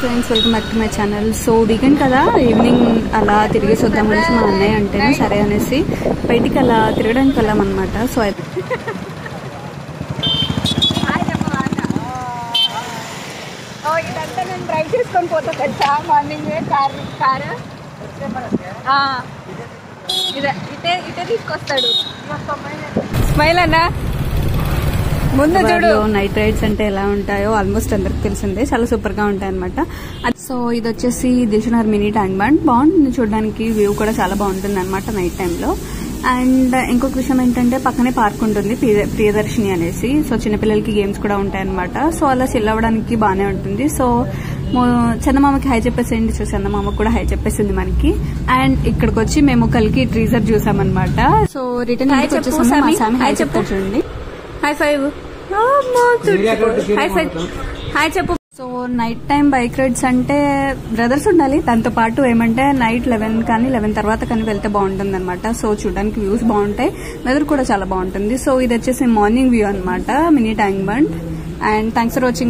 Friends welcome back to my channel so weekend కదా evening అలా తిరిగేసి వద్దాం అనేసి మా అన్నయ్య అంటేనే సరే అనేసి బయటికి అలా తిరగడానికి వెళ్ళాం అనమాట సో అయితే ఇదంతా నేను డ్రైవ్ చేసుకొని పోతా తెలుసా? మార్నింగ్ కార్ కార్ ఆ, ఇదే ఇటే ఇటే తీసుకొస్తాడు. స్మైల్ అన్నా? ముందు చూడు. నైట్ రైడ్స్ అంటే ఎలా ఉంటాయో ఆల్మోస్ట్ అందరికి తెలిసిందే. చాలా సూపర్గా ఉంటాయి అనమాట సో ఇది వచ్చేసి దిల్సునార్ మినీ ట్యాంక్ బండ్ బాగుంటుంది చూడడానికి వ్యూ కూడా చాలా బాగుంటుంది అనమాట నైట్ టైంలో అండ్ ఇంకొక విషయం ఏంటంటే పక్కనే పార్క్ ఉంటుంది ప్రియ- ప్రియదర్శిని అనేసి. సో చిన్నపిల్లలకి గేమ్స్ కూడా ఉంటాయి అనమాట సో అలా చిల్ అవ్వడానికి బాగానే ఉంటుంది. సో చందమామకి హై చెప్పేసేయండి. సో చందమామకి కూడా హై చెప్పేసింది మనకి. అండ్ ఇక్కడికి వచ్చి మేము కలికి ట్రీజర్ చూసామన్నమాట. సో రిటర్న్ హై చెప్పు. చెప్తారు చూడండి high five high five hi చెప్పు. So night time bike rides అంటే బ్రదర్స్ ఉండాలి. దాంతో పాటు ఏమంటే నైట్ లెవెన్ కానీ లెవెన్ తర్వాత కానీ వెళ్తే బాగుంటుంది అనమాట సో చూడడానికి వ్యూస్ బాగుంటాయి. వెదర్ కూడా చాలా బాగుంటుంది. సో ఇది వచ్చేసి మార్నింగ్ వ్యూ అన్నమాట. Mini Tank Bund and thanks for watching